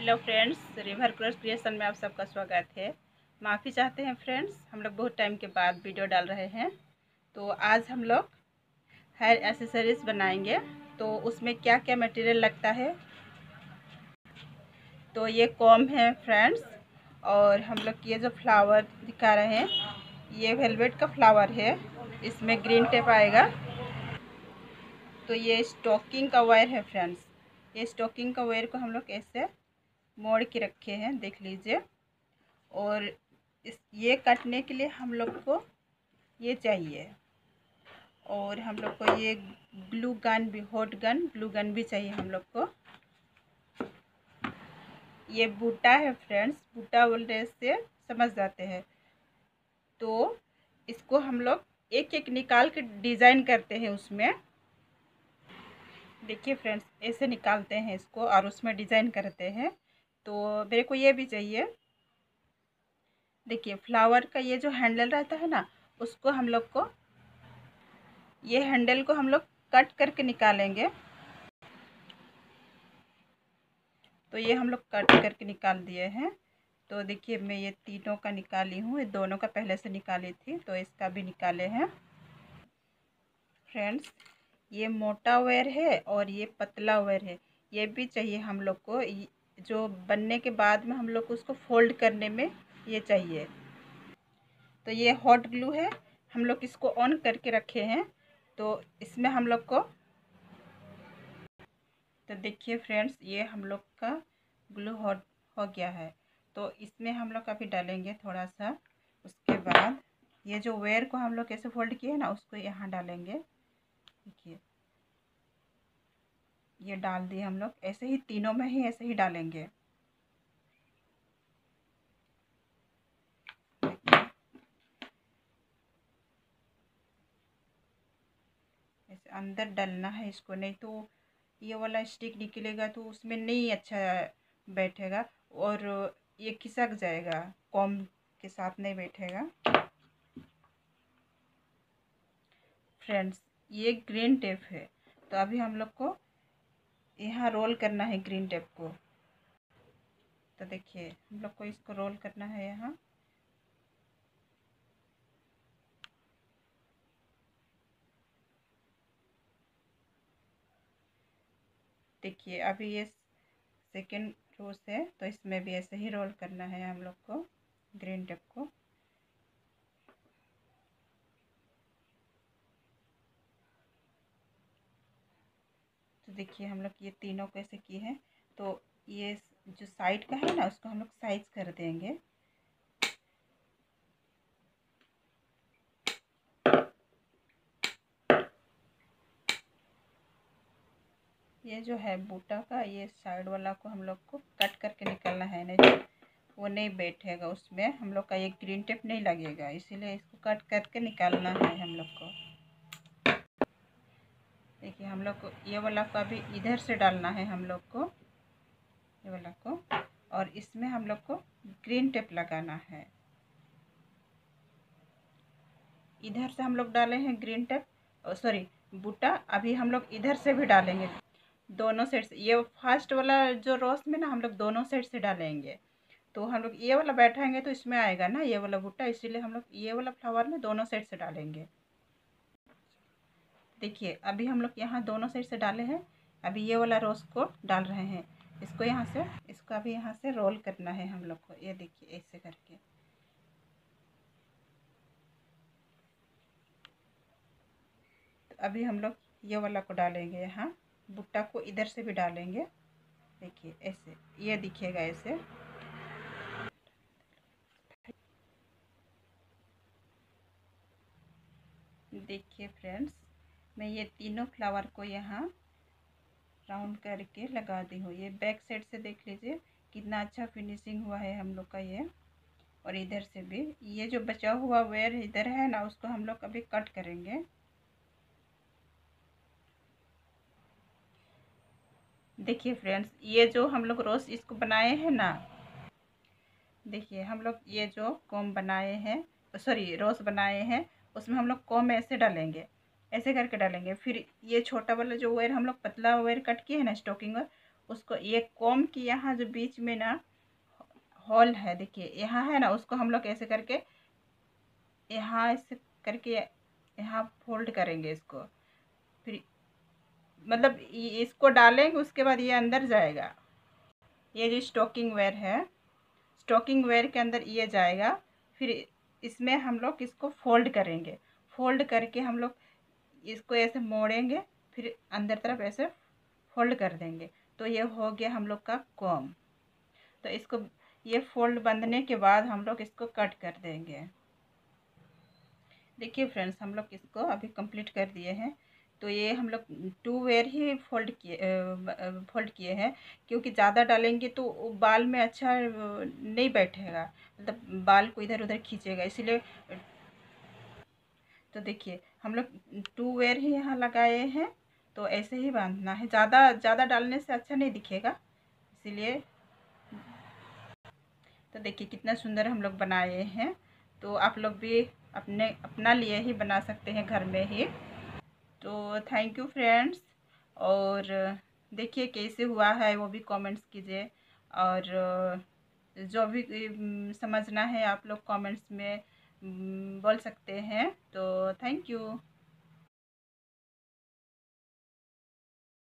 Hello friends river cross creation में आप सबका स्वागत है। माफ़ी चाहते हैं फ्रेंड्स हम लोग बहुत टाइम के बाद वीडियो डाल रहे हैं। तो आज हम लोग हेयर एसेसरीज बनाएँगे। तो उसमें क्या क्या मटेरियल लगता है? तो ये कॉम है फ्रेंड्स और हम लोग ये जो फ्लावर दिखा रहे हैं, ये वेलवेट का फ्लावर है। इसमें ग्रीन टेप आएगा। तो ये स्टॉकिंग का वायर है फ्रेंड्स ये स्टॉकिंग का वायर को हम लोग ऐसे मोड़ के रखे हैं, देख लीजिए। और इस, ये काटने के लिए हम लोग को ये चाहिए। और हम लोग को ये ग्लू गन भी, हॉट गन, ग्लू गन भी चाहिए हम लोग को। ये बूटा है फ्रेंड्स, बूटा बोलने से समझ जाते हैं। तो इसको हम लोग एक एक निकाल के डिज़ाइन करते हैं उसमें। देखिए फ्रेंड्स, ऐसे निकालते हैं इसको और उसमें डिज़ाइन करते हैं। तो मेरे को ये भी चाहिए। देखिए फ्लावर का ये जो हैंडल रहता है ना, उसको हम लोग को, ये हैंडल को हम लोग कट करके निकालेंगे। तो ये हम लोग कट करके निकाल दिए हैं। तो देखिए, मैं ये तीनों का निकाली हूँ। ये दोनों का पहले से निकाली थी तो इसका भी निकाले हैं। फ्रेंड्स ये मोटा वेयर है और ये पतला वेयर है। ये भी चाहिए हम लोग को। जो बनने के बाद में हम लोग को उसको फोल्ड करने में ये चाहिए। तो ये हॉट ग्लू है, हम लोग इसको ऑन करके रखे हैं। तो इसमें हम लोग को तो देखिए फ्रेंड्स, ये हम लोग का ग्लू हॉट, हो गया है। तो इसमें हम लोग अभी डालेंगे थोड़ा सा, उसके बाद ये जो वेयर को हम लोग कैसे फोल्ड किए ना, उसको यहाँ डालेंगे। देखिए। ये डाल दिए हम लोग। ऐसे ही तीनों में ही ऐसे ही डालेंगे। ऐसे अंदर डालना है इसको, नहीं तो ये वाला स्टिक निकलेगा तो उसमें नहीं अच्छा बैठेगा और ये खिसक जाएगा, कॉम के साथ नहीं बैठेगा। फ्रेंड्स, ये ग्रीन टेप है। तो अभी हम लोग को यहाँ रोल करना है ग्रीन टेप को। तो देखिए, हम लोग को इसको रोल करना है यहाँ। देखिए, अभी ये सेकेंड रोज है तो इसमें भी ऐसे ही रोल करना है हम लोग को, ग्रीन टेप को तो देखिए हम लोग ये तीनों कैसे किए हैं। तो ये जो साइड का है ना, उसको हम लोग साइज़ कर देंगे। ये जो है बूटा का, ये साइड वाला को हम लोग को कट करके निकालना है। नहीं तो वो नहीं बैठेगा उसमें। हम लोग का ये ग्रीन टेप नहीं लगेगा, इसीलिए इसको कट करके निकालना है हम लोग को। देखिए, हम लोग को ये वाला को अभी इधर से डालना है हम लोग को। ये वाला को। और इसमें हम लोग को ग्रीन टेप लगाना है। इधर से हम लोग डाले हैं ग्रीन टेप सॉरी बूटा। अभी हम लोग इधर से भी डालेंगे। दोनों साइड से। ये फ़र्स्ट वाला जो रोस में ना, हम लोग दोनों साइड से डालेंगे। तो हम लोग ये वाला बैठाएँगे तो इसमें आएगा ना, ये वाला बूटा। इसीलिए हम लोग ये वाला फ्लावर में दोनों साइड से डालेंगे। देखिए, अभी हम लोग यहाँ दोनों साइड से डाले हैं। अभी ये वाला रोज को डाल रहे हैं। इसको यहाँ से, इसको अभी यहाँ से रोल करना है हम लोग को। ये देखिए, ऐसे करके। तो अभी हम लोग ये वाला को डालेंगे यहाँ। भुट्टा को इधर से भी डालेंगे। देखिए, ऐसे। ये दिखेगा ऐसे। देखिए, फ्रेंड्स। मैं ये तीनों फ्लावर को यहाँ राउंड करके लगा दी हूँ। ये बैक साइड से देख लीजिए, कितना अच्छा फिनिशिंग हुआ है हम लोग का ये। और इधर से भी, ये जो बचा हुआ वेयर इधर है ना, उसको हम लोग अभी कट करेंगे। देखिए फ्रेंड्स, ये जो हम लोग रोज़ इसको बनाए हैं ना, देखिए हम लोग ये जो कॉम बनाए हैं, सॉरी, रोज़ बनाए हैं, उसमें हम लोग कॉम ऐसे डालेंगे। ऐसे करके डालेंगे। फिर ये छोटा वाला जो वेयर हम लोग पतला वेयर कट किए हैं ना स्टोकिंग वेयर उसको ये कॉम की यहाँ जो बीच में ना हॉल है, देखिए, यहाँ है ना, उसको हम लोग ऐसे करके, यहाँ ऐसे करके यहाँ फोल्ड करेंगे इसको। फिर मतलब इसको डालेंगे, उसके बाद ये अंदर जाएगा। ये जो स्टॉकिंग वेयर है स्टॉकिंग वेयर के अंदर ये जाएगा। फिर इसमें हम लोग इसको फोल्ड करेंगे। फोल्ड करके हम लोग इसको ऐसे मोड़ेंगे, फिर अंदर तरफ़ ऐसे फोल्ड कर देंगे। तो ये हो गया हम लोग का कॉम। तो इसको, ये फोल्ड बंधने के बाद हम लोग इसको कट कर देंगे। देखिए फ्रेंड्स, हम लोग इसको अभी कंप्लीट कर दिए हैं। तो ये हम लोग टू वेयर ही फोल्ड किए फोल्ड किए हैं, क्योंकि ज़्यादा डालेंगे तो बाल में अच्छा नहीं बैठेगा। मतलब बाल को इधर उधर खींचेगा, इसीलिए तो देखिए, हम लोग टू वेयर ही यहाँ लगाए हैं तो ऐसे ही बांधना है। ज़्यादा ज़्यादा डालने से अच्छा नहीं दिखेगा, इसीलिए तो देखिए कितना सुंदर हम लोग बनाए हैं। तो आप लोग भी अपने, अपना लिए ही बना सकते हैं घर में ही। तो थैंक यू फ्रेंड्स, और देखिए कैसे हुआ है, वो भी कमेंट्स कीजिए। और जो भी समझना है आप लोग कमेंट्स में बोल सकते हैं। तो थैंक यू